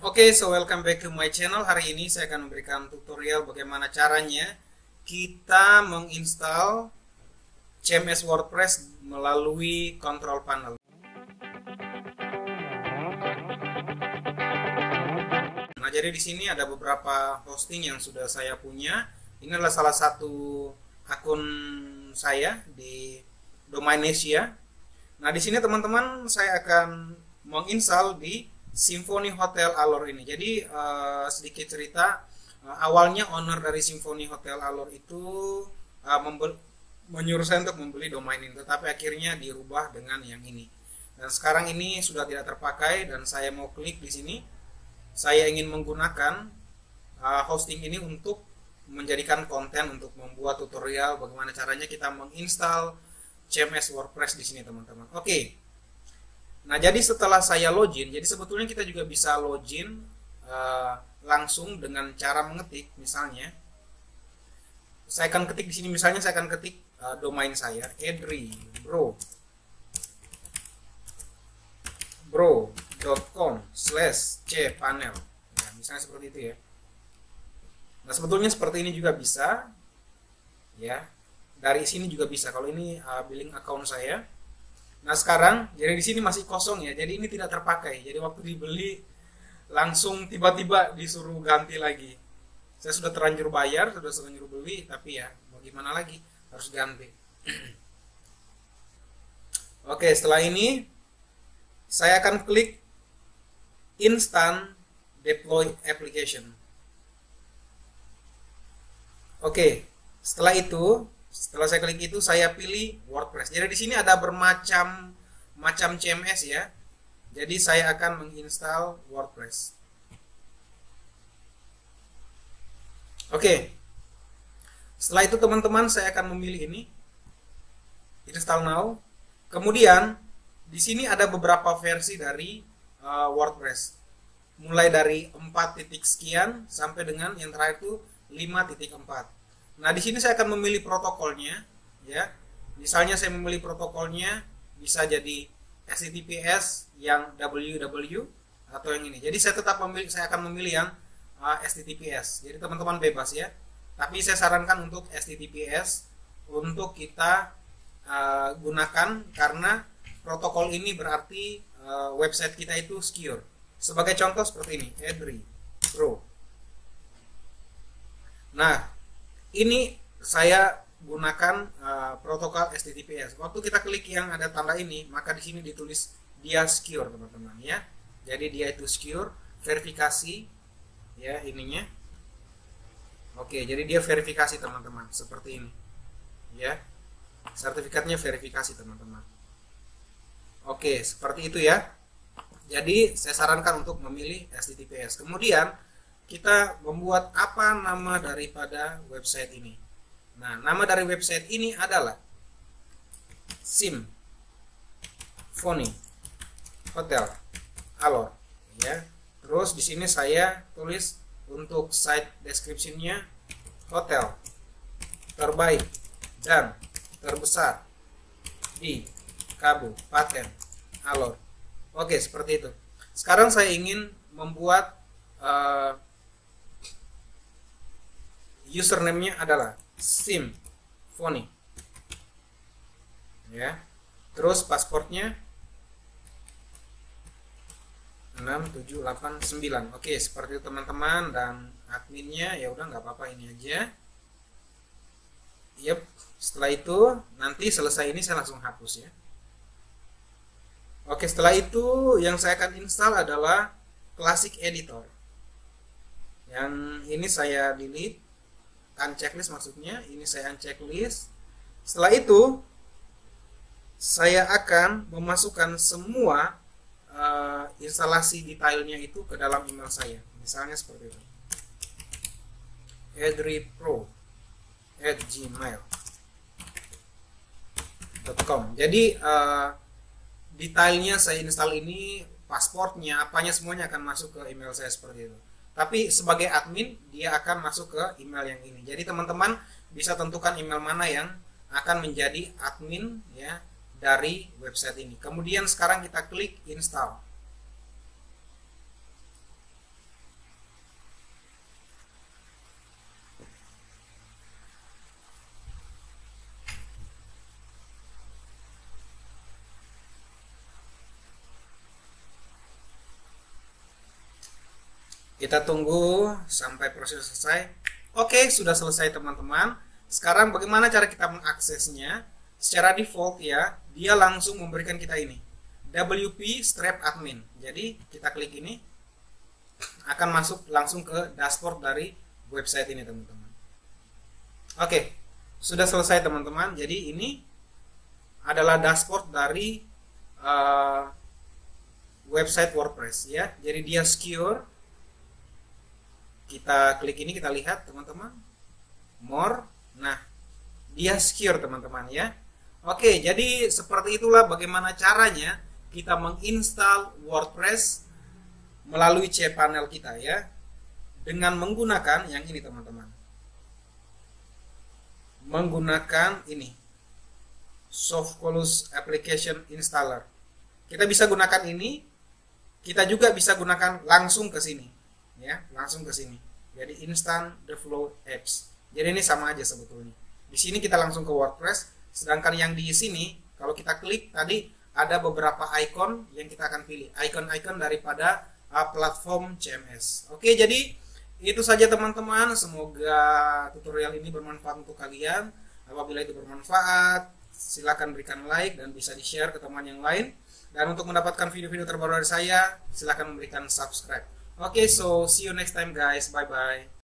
Oke, okay, so welcome back to my channel. Hari ini saya akan memberikan tutorial bagaimana caranya kita menginstal CMS WordPress melalui control panel. Nah, jadi di sini ada beberapa hosting yang sudah saya punya. Ini adalah salah satu akun saya di domain Asia. Nah, di sini teman-teman saya akan menginstal di Symphony Hotel Alor ini. Jadi uh, sedikit cerita uh, awalnya owner dari Symphony Hotel Alor itu uh, menyuruh saya untuk membeli domain ini, tetapi akhirnya dirubah dengan yang ini. Dan sekarang ini sudah tidak terpakai dan saya mau klik di sini. Saya ingin menggunakan uh, hosting ini untuk menjadikan konten untuk membuat tutorial bagaimana caranya kita menginstal CMS WordPress di sini teman-teman. Oke. Okay. Nah, jadi setelah saya login, jadi sebetulnya kita juga bisa login uh, langsung dengan cara mengetik, misalnya. Saya akan ketik di sini misalnya saya akan ketik uh, domain saya edri bro. Bro.com slash c panel ya, misalnya seperti itu ya. Nah sebetulnya seperti ini juga bisa ya. Dari sini juga bisa. Kalau ini uh, billing account saya Nah sekarang jadi di sini masih kosong ya, jadi ini tidak terpakai. Jadi waktu dibeli langsung tiba-tiba disuruh ganti lagi. Saya sudah terlanjur bayar, sudah terlanjur beli, tapi ya mau gimana lagi harus ganti. Oke setelah ini saya akan klik instant deploy application. Oke setelah itu setelah saya klik itu saya pilih WordPress. Jadi di sini ada bermacam macam CMS ya. Jadi saya akan menginstal WordPress. Oke. Setelah itu teman-teman saya akan memilih ini. Install now. Kemudian di sini ada beberapa versi dari uh, WordPress. Mulai dari 4 titik sekian sampai dengan yang terakhir itu 5.4. Nah, di sini saya akan memilih protokolnya, ya. Misalnya saya memilih protokolnya bisa jadi HTTPS yang www atau yang ini. Jadi saya tetap memilih, saya akan memilih yang uh, HTTPS. Jadi teman-teman bebas ya. Tapi saya sarankan untuk HTTPS untuk kita uh, gunakan karena protokol ini berarti uh, website kita itu secure. Sebagai contoh seperti ini, Edri Pro. Nah, ini saya gunakan uh, protokol HTTPS. Waktu kita klik yang ada tanda ini, maka di sini ditulis dia secure, teman-teman ya. Jadi dia itu secure, verifikasi ya ininya. Oke, jadi dia verifikasi teman-teman seperti ini. Ya. Sertifikatnya verifikasi teman-teman. Oke, seperti itu ya. Jadi saya sarankan untuk memilih HTTPS. Kemudian kita membuat apa nama daripada website ini. Nah, nama dari website ini adalah Sim Phony Hotel Alor ya. Terus di sini saya tulis untuk site descriptionnya hotel terbaik dan terbesar di Kabupaten Alor. Oke, seperti itu. Sekarang saya ingin membuat uh, username-nya adalah Symphony. Ya. Terus pasportnya 6789. Oke, seperti itu teman-teman dan adminnya ya udah nggak apa-apa ini aja. Yep, setelah itu nanti selesai ini saya langsung hapus ya. Oke, setelah itu yang saya akan install adalah Classic Editor. Yang ini saya delete unchecklist maksudnya ini saya unchecklist. Setelah itu saya akan memasukkan semua uh, instalasi detailnya itu ke dalam email saya. Misalnya seperti itu. Edripro at gmail.com jadi uh, detailnya saya install ini pasportnya apanya semuanya akan masuk ke email saya seperti itu tapi sebagai admin dia akan masuk ke email yang ini. Jadi teman-teman bisa tentukan email mana yang akan menjadi admin ya dari website ini. Kemudian sekarang kita klik install kita tunggu sampai proses selesai. Oke sudah selesai teman-teman. Sekarang bagaimana cara kita mengaksesnya? Secara default ya dia langsung memberikan kita ini. WP strap admin. Jadi kita klik ini akan masuk langsung ke dashboard dari website ini teman-teman. Oke sudah selesai teman-teman. Jadi ini adalah dashboard dari uh, website WordPress ya. Jadi dia secure kita klik ini kita lihat teman-teman. More. Nah dia secure teman-teman ya. Oke jadi seperti itulah bagaimana caranya kita menginstal WordPress melalui cPanel kita ya. Dengan menggunakan yang ini teman-teman. Menggunakan ini. Softcolus Application Installer. Kita bisa gunakan ini. Kita juga bisa gunakan langsung ke sini ya langsung ke sini. Jadi instant the flow apps. Jadi ini sama aja sebetulnya. Di sini kita langsung ke WordPress sedangkan yang di sini kalau kita klik tadi ada beberapa icon yang kita akan pilih. Icon-icon daripada uh, platform CMS oke jadi itu saja teman-teman. Semoga tutorial ini bermanfaat untuk kalian. Apabila itu bermanfaat silahkan berikan like dan bisa di share ke teman yang lain. Dan untuk mendapatkan video-video terbaru dari saya silahkan memberikan subscribe Okay, so see you next time guys. Bye bye.